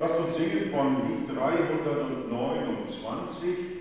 Lasst uns singen von Lied 329,